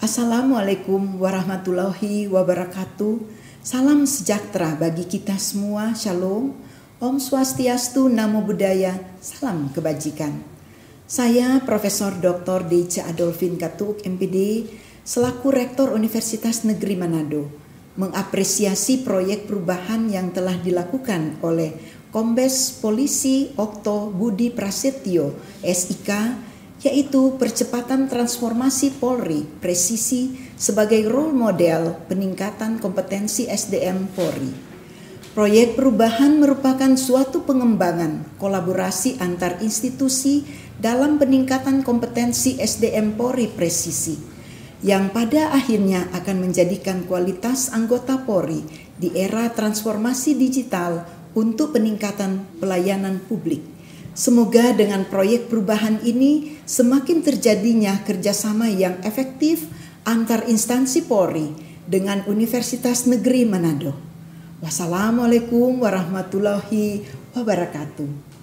Assalamualaikum warahmatullahi wabarakatuh. Salam sejahtera bagi kita semua. Shalom. Om Swastiastu, Namo Buddhaya, salam kebajikan. Saya Profesor Dr. Deica Adolfin Katuk MPD selaku Rektor Universitas Negeri Manado mengapresiasi proyek perubahan yang telah dilakukan oleh Kombes Polisi Okto Budi Prasetyo SIK yaitu percepatan transformasi Polri presisi sebagai role model peningkatan kompetensi SDM Polri. Proyek perubahan merupakan suatu pengembangan kolaborasi antar institusi dalam peningkatan kompetensi SDM Polri presisi yang pada akhirnya akan menjadikan kualitas anggota Polri di era transformasi digital untuk peningkatan pelayanan publik Semoga dengan proyek perubahan ini semakin terjadinya kerjasama yang efektif antar instansi Polri dengan Universitas Negeri Manado. Wassalamualaikum warahmatullahi wabarakatuh.